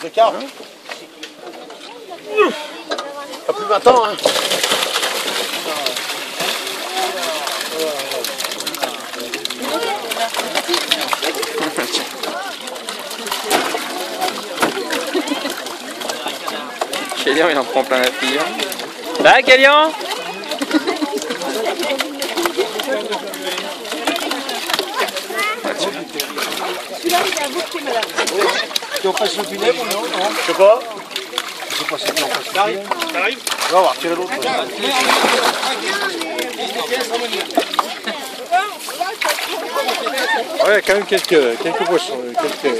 C'est calme. Pas plus maintenant, hein. Kélian il en prend plein la fille. Là Kélian Celui-là, il madame. Tu as passé le filet ou non Non. Je sais pas. Je sais pas si tu passé le filet. T'arrives On va voir, tirer l'autre. Ouais, quand même quelques, quelques poissons, quelques.